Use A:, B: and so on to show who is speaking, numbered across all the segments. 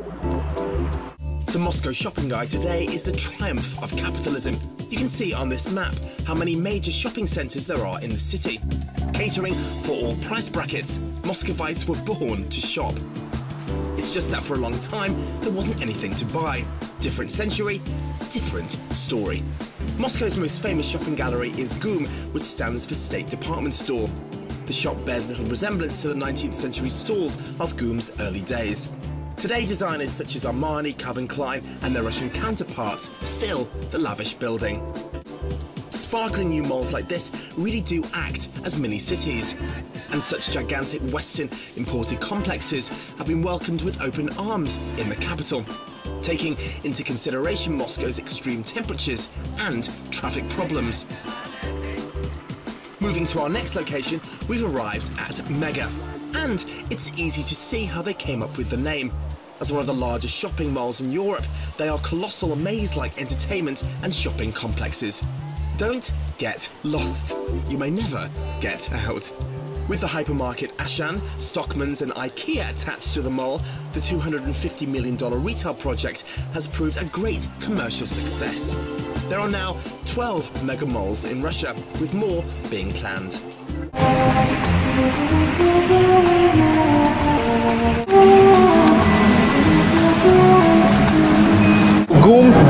A: The Moscow shopping guide today is the triumph of capitalism. You can see on this map how many major shopping centres there are in the city. Catering for all price brackets, Moscovites were born to shop. It's just that for a long time, there wasn't anything to buy. Different century, different story. Moscow's most famous shopping gallery is GUM, which stands for State Department Store. The shop bears little resemblance to the 19th century stalls of GUM's early days. Today, designers such as Armani, Calvin Klein, and their Russian counterparts fill the lavish building. Sparkling new malls like this really do act as mini cities. And such gigantic Western imported complexes have been welcomed with open arms in the capital, taking into consideration Moscow's extreme temperatures and traffic problems. Moving to our next location, we've arrived at Mega. And it's easy to see how they came up with the name. As one of the largest shopping malls in Europe, they are colossal maze-like entertainment and shopping complexes. Don't get lost. You may never get out. With the hypermarket Auchan, Stockmann's and IKEA attached to the mall, the $250 million retail project has proved a great commercial success. There are now 12 mega malls in Russia, with more being planned.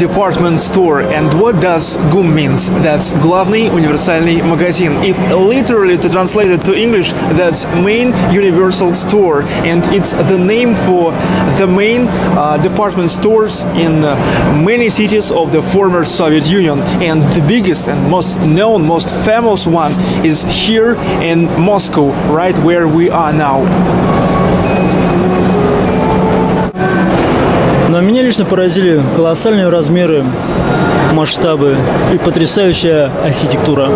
B: department store. And what does GUM means? That's главный универсальный магазин. If literally to translate it to English, that's main universal store. And it's the name for the main uh, department stores in uh, many cities of the former Soviet Union. And the biggest and most known, most famous one is here in Moscow, right where we are now.
C: Но меня лично поразили колоссальные размеры, масштабы и потрясающая архитектура.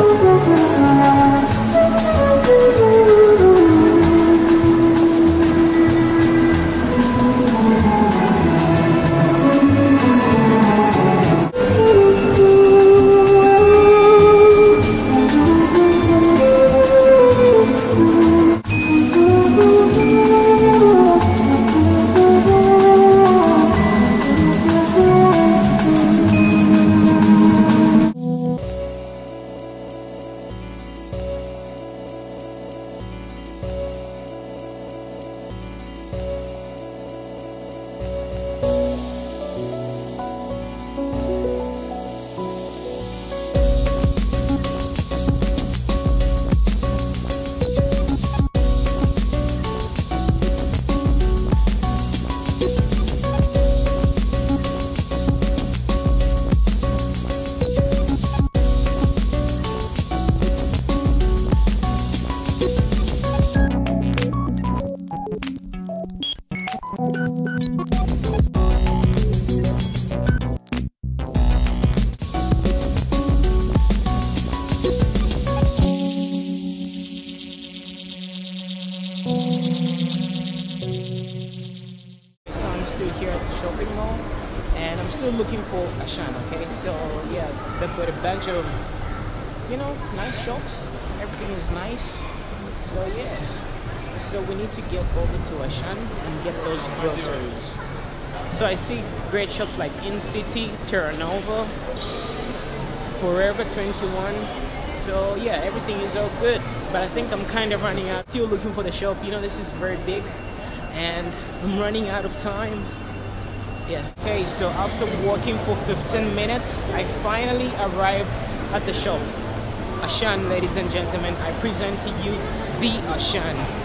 D: I'm still looking for Auchan, okay? So yeah, they've got a bunch of, you know, nice shops. Everything is nice. So yeah. So we need to get over to Auchan and get those groceries. So I see great shops like Incity, Terra Nova, Forever 21. So yeah, everything is all good. But I think I'm kind of running out. Still looking for the shop. You know, this is very big and I'm running out of time. Yeah. Okay, so after walking for 15 minutes, I finally arrived at the shop. Auchan, ladies and gentlemen, I present to you the Auchan.